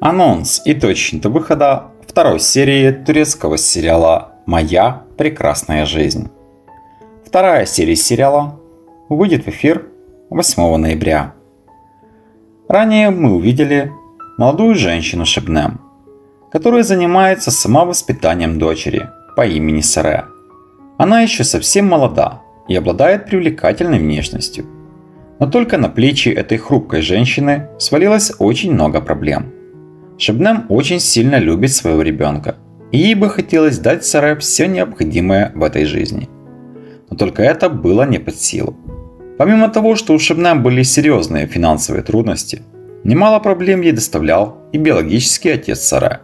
Анонс и точно выхода второй серии турецкого сериала «Моя прекрасная жизнь». Вторая серия сериала выйдет в эфир 8 ноября. Ранее мы увидели молодую женщину Шебнем, которая занимается самовоспитанием дочери по имени Саре. Она еще совсем молода и обладает привлекательной внешностью. Но только на плечи этой хрупкой женщины свалилось очень много проблем – Шебнем очень сильно любит своего ребенка, и ей бы хотелось дать Саре все необходимое в этой жизни. Но только это было не под силу. Помимо того, что у Шебнем были серьезные финансовые трудности, немало проблем ей доставлял и биологический отец Саре.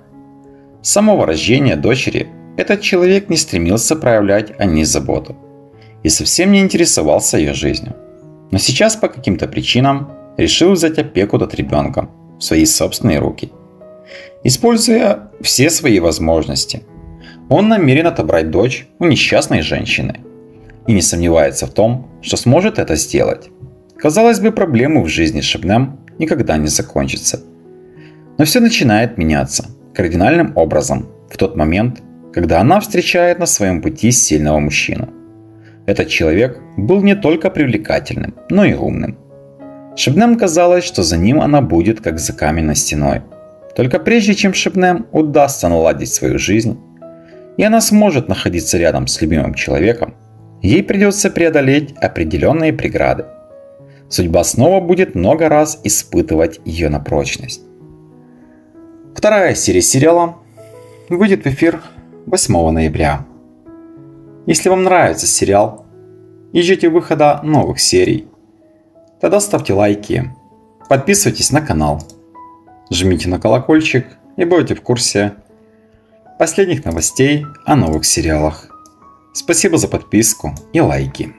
С самого рождения дочери этот человек не стремился проявлять о ней заботу и совсем не интересовался ее жизнью. Но сейчас по каким-то причинам решил взять опеку над ребенком в свои собственные руки – Используя все свои возможности, он намерен отобрать дочь у несчастной женщины и не сомневается в том, что сможет это сделать. Казалось бы, проблемы в жизни Шебнем никогда не закончатся. Но все начинает меняться кардинальным образом в тот момент, когда она встречает на своем пути сильного мужчину. Этот человек был не только привлекательным, но и умным. Шебнем казалось, что за ним она будет как за каменной стеной – только прежде чем Шепнем удастся наладить свою жизнь, и она сможет находиться рядом с любимым человеком, ей придется преодолеть определенные преграды. Судьба снова будет много раз испытывать ее на прочность. Вторая серия сериала выйдет в эфир 8 ноября. Если вам нравится сериал и ждете выхода новых серий, тогда ставьте лайки, подписывайтесь на канал – жмите на колокольчик и будете в курсе последних новостей о новых сериалах. Спасибо за подписку и лайки.